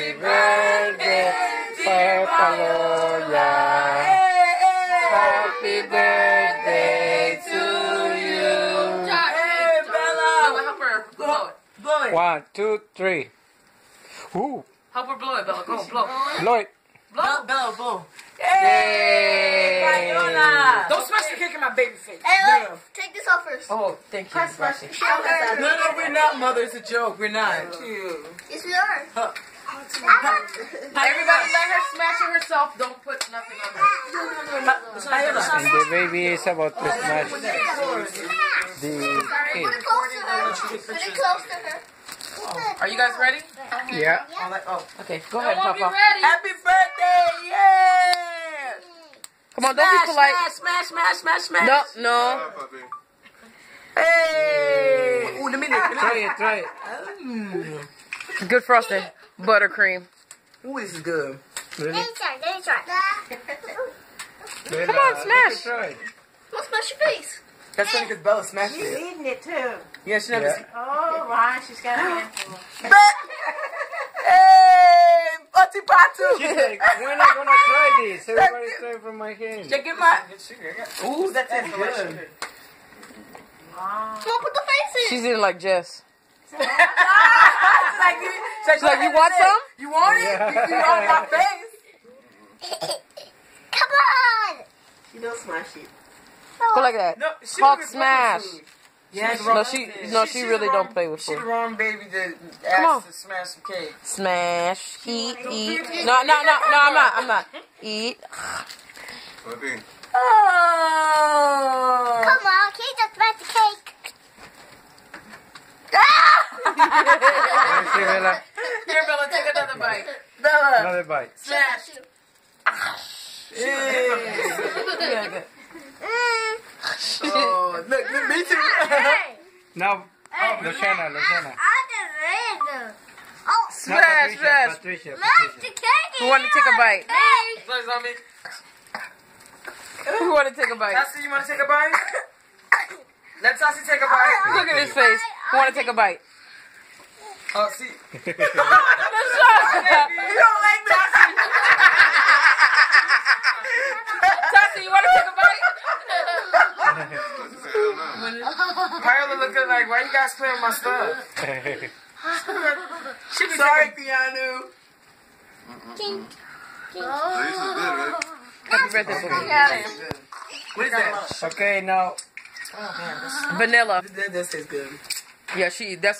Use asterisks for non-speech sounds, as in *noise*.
Happy birthday, dear Paolita. Happy birthday to you. Josh, hey, Bella. help her. Blow it. Blow it. One, two, three. Ooh. Help her blow it, Bella. Go, blow. Blow it. Blow, blow, blow. Yay! Payola. Don't smash the cake in my baby face. Hey, no. take this off first. Oh, thank you. Press, press. No, no, we're not, mother. It's a joke. We're not. Thank you. Yes, we are. Huh. Everybody let her smash it herself. Don't put nothing on her. And the baby is about to smash the cake. it close to her. Put it close to her. Are you guys ready? Yeah. Like, oh. Okay, go ahead, Papa. Happy birthday! Yeah! Come on, don't be polite. Smash, smash, smash, smash, No, smash. no. Hey! Ooh, let me Try it, try it. Good frosting. Buttercream. Ooh, this is good. Really? Let me try. Let me try. Come on, smash. Try. Don't smash your face. That's funny because Bella smashed She's it. eating it too. Yeah, she never. Yeah. Oh, Ron, she's got a handful. *gasps* hey! Pati Patu! She's like, when I gonna try this? *laughs* Everybody's trying from my hand. Check it, my. Ooh, that tastes good. Come on, put the face in. She's eating like Jess. *laughs* Like, you, She's like, you want some? You want it? You, you on my face? Come on. You don't smash it. Go like that. No, she Hulk don't even smash. play with food. Yeah, she, No, she no, she she's really the don't play with She the wrong baby to Come ask to smash some cake. Smash, eat, eat. No, no, no, no, I'm not. I'm not. *laughs* Eat. Oh! Come on, can you just smash the cake? Let me see, Bella. Here, Bella, take another bite. Bella! Another bite. Smash! Yeah, good. Oh, look, look, me too. Ah, hey, Now, oh, Luciana, ah, Luciana. Ah, I just read Oh, Smash, Patricia, smash. Patricia, smash Patricia. Who wanted to take a bite? Hey. Please on. Who want to take a bite? Tassie, you want to take a bite? Let Tassie take a bite. Look at his face. Who want to take a bite? Oh, see. Tassie, You don't like Tassie. *laughs* you want to take a bite? Viola looking like, why you guys playing my stuff? She be Sorry, Keanu. Happy birthday, baby. What is that? okay, now. Oh, man, this, Vanilla. this, this is good. Yeah, she. That's